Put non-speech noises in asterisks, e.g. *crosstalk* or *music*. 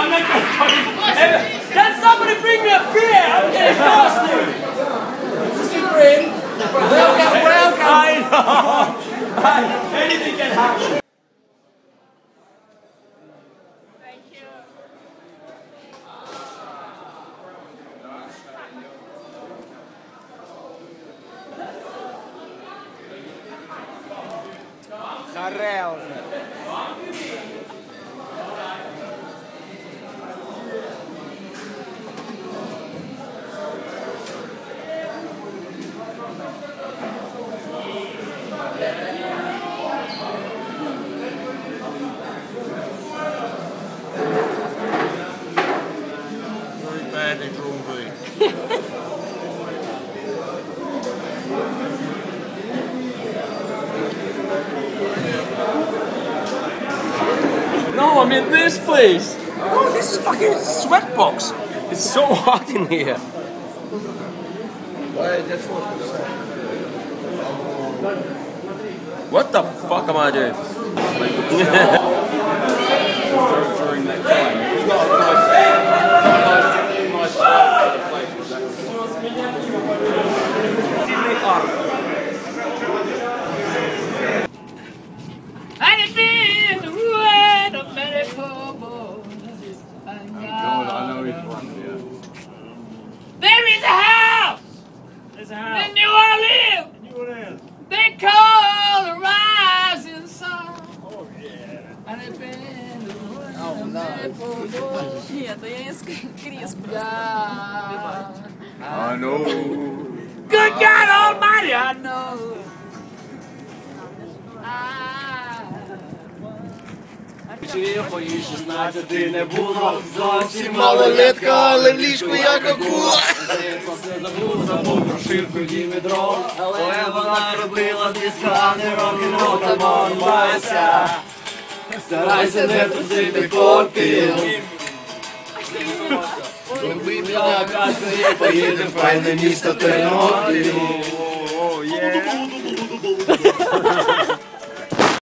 I'm not going to fucking. Can somebody bring me a beer? I'm getting thirsty. Supreme. Welcome, welcome. I know. Anything can happen. Carrel. Very badly drawn No, I'm in this place. Oh, this is fucking sweatbox. It's so hot in here. What the fuck am I doing? *laughs* During that time. It's not a nice, nice, nice place. I know which one, yeah. There is a house There's a house. in New Orleans New Orleans. they call the rising sun. Oh yeah. And it's been the Oh, no. *laughs* Нет, да я не скрис *laughs* I know. Good God Almighty, I know. Чихої 16 не було зовсім Малолетка, але в ліжку як акула. Забув, забув про ширку і відро, але вона робила диска, не рок-н-рол, камон, Вася. Старайся не трусити попіл. Люби мене, каже, поїдем в файне місто Тернопіль.